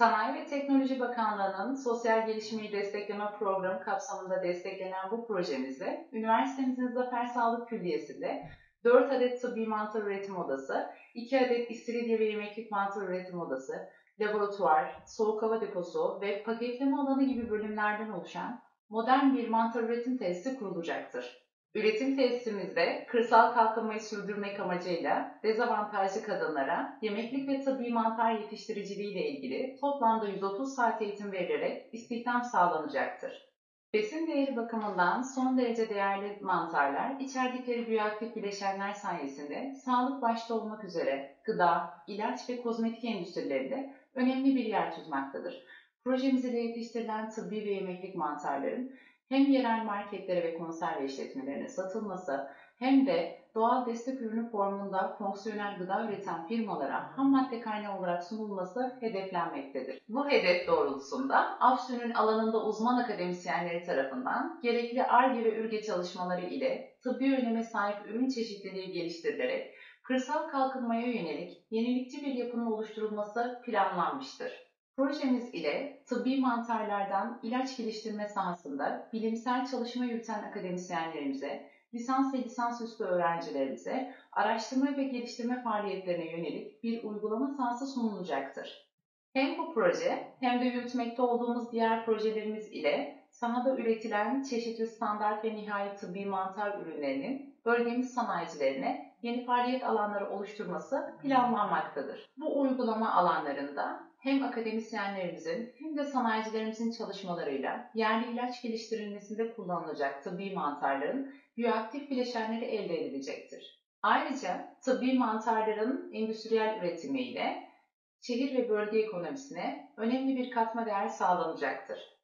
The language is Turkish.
Sanayi ve Teknoloji Bakanlığı'nın Sosyal Gelişmeyi Destekleme Programı kapsamında desteklenen bu projemizde üniversitemizin Zafer Sağlık Külliyesi'nde 4 adet tıbbi mantar üretim odası, 2 adet istiridye ve yemeklik mantar üretim odası, laboratuvar, soğuk hava deposu ve paketleme alanı gibi bölümlerden oluşan modern bir mantar üretim tesisi kurulacaktır. Üretim tesisimizde kırsal kalkınmayı sürdürmek amacıyla dezavantajlı kadınlara yemeklik ve tıbbi mantar yetiştiriciliği ile ilgili toplamda 130 saat eğitim verilerek istihdam sağlanacaktır. Besin değeri bakımından son derece değerli mantarlar içerdikleri biyoaktif bileşenler sayesinde sağlık başta olmak üzere gıda, ilaç ve kozmetik endüstrilerinde önemli bir yer tutmaktadır. Projemiz ile yetiştirilen tıbbi ve yemeklik mantarların hem yerel marketlere ve konserve işletmelerine satılması hem de doğal destek ürünü formunda fonksiyonel gıda üreten firmalara ham madde kaynağı olarak sunulması hedeflenmektedir. Bu hedef doğrultusunda AFSÜ'nün alanında uzman akademisyenleri tarafından gerekli ARGE ve ÜRGE çalışmaları ile tıbbi öneme sahip ürün çeşitliliği geliştirilerek kırsal kalkınmaya yönelik yenilikçi bir yapının oluşturulması planlanmıştır. Projemiz ile tıbbi mantarlardan ilaç geliştirme sahasında bilimsel çalışma yürüten akademisyenlerimize, lisans ve lisansüstü öğrencilerimize araştırma ve geliştirme faaliyetlerine yönelik bir uygulama sahası sunulacaktır. Hem bu proje hem de yürütmekte olduğumuz diğer projelerimiz ile sahada üretilen çeşitli standart ve nihai tıbbi mantar ürünlerinin bölgemiz sanayicilerine yeni faaliyet alanları oluşturması planlanmaktadır. Bu uygulama alanlarında hem akademisyenlerimizin hem de sanayicilerimizin çalışmalarıyla yerli ilaç geliştirilmesinde kullanılacak tıbbi mantarların biyoaktif bileşenleri elde edilecektir. Ayrıca tıbbi mantarların endüstriyel üretimiyle şehir ve bölge ekonomisine önemli bir katma değer sağlanacaktır.